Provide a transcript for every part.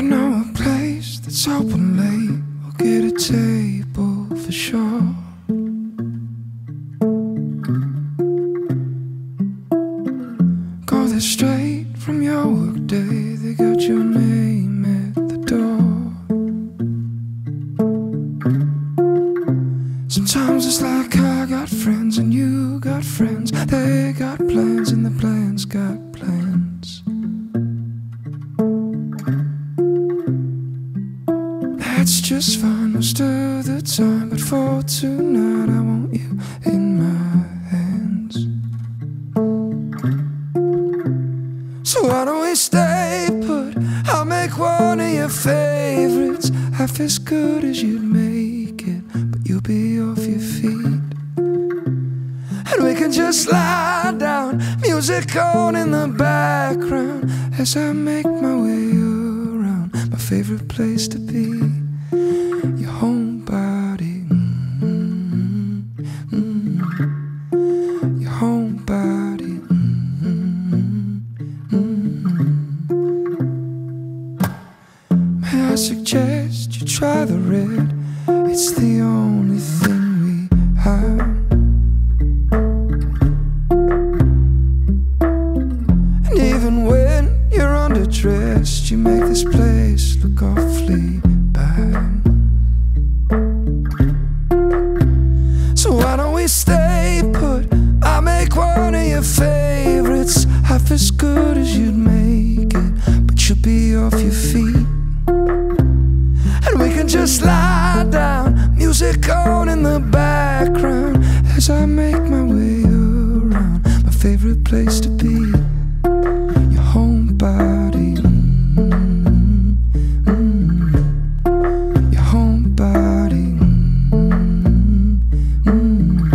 It's open late, we'll get a table for sure. Go there straight from your workday, they got your name at the door. Sometimes it's like I got friends and you got friends. They got plans That's just fine most of the time, but for tonight I want you in my hands. So why don't we stay put? I'll make one of your favorites half as good as you'd make it, but you'll be off your feet. And we can just lie down, music on in the background as I make my way around my favorite place to be. Try the red? It's the only thing we have. And even when you're underdressed, you make this place look awfully bad. So why don't we stay put? I make one of your favorites half as good as you'd make it, but you'll be off your feet. Just lie down, music on in the background as I make my way around my favorite place to be. Your home body. mm, mm. Your home body. mm, mm.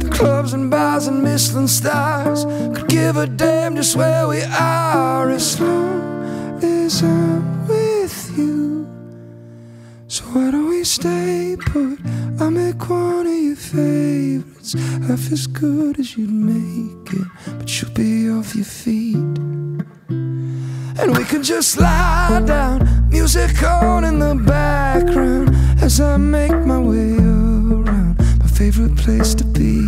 The clubs and bars and Michelin stars could give a damn just where we are as long as I'm stay put? I'll make one of your favorites half as good as you'd make it, but you'll be off your feet. And we can just lie down, music on in the background as I make my way around my favorite place to be.